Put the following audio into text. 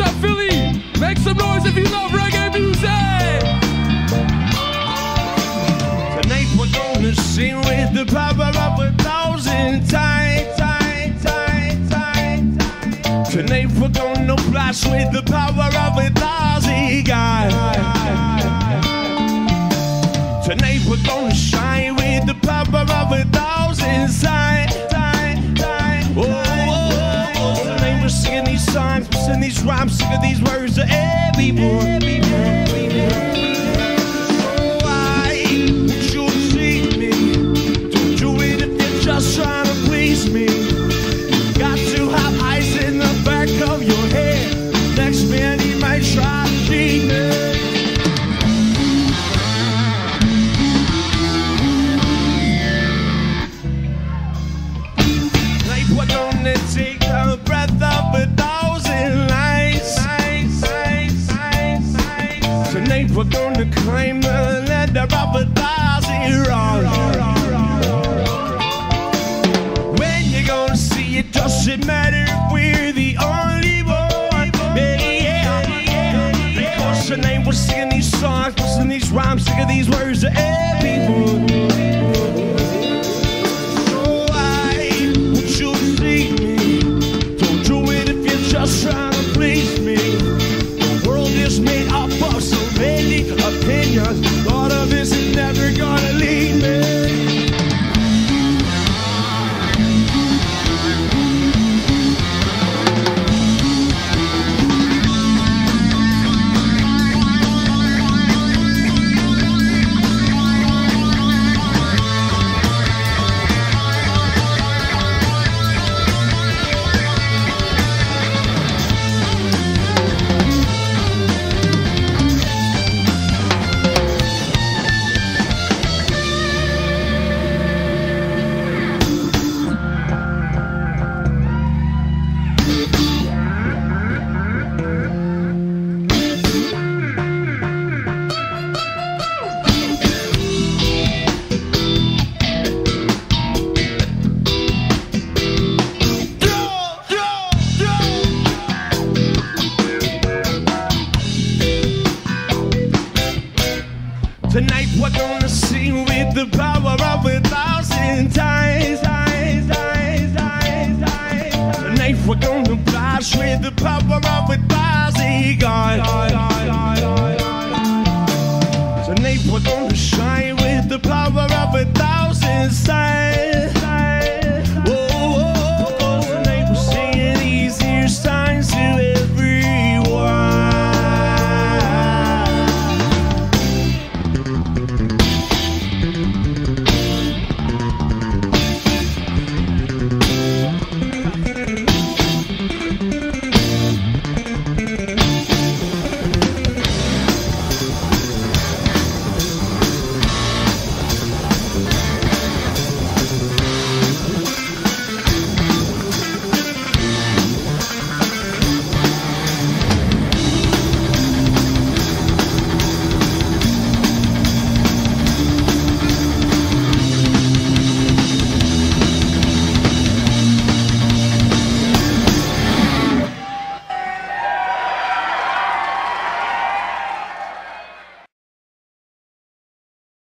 Up, Philly? Make some noise if you love reggae music. Tonight we're gonna sing with the power of a thousand times. Tonight we're gonna blast with the power of a thousand these rhymes, singing these words to everyone. Of a thousand wrongs. When you're gonna see it, doesn't matter if we're the only one. Yeah, yeah. Because tonight we're singing these songs, these rhymes, singing these words to. The power of a thousand times. times, times, we're gonna blast with the power of.